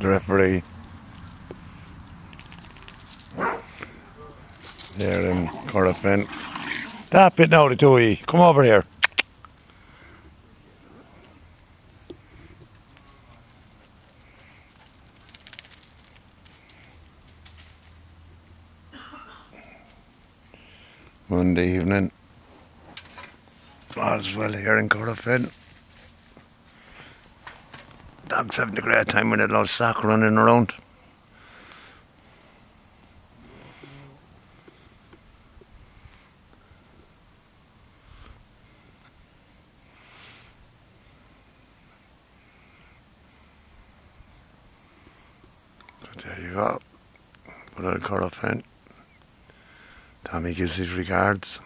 the referee. There in Corofin. That bit now, the two Come over here. Monday evening. All's well here in Corofin. Dogs having a great time with a lot of stock running around. There you go. Put a Corofin. Tommy gives his regards.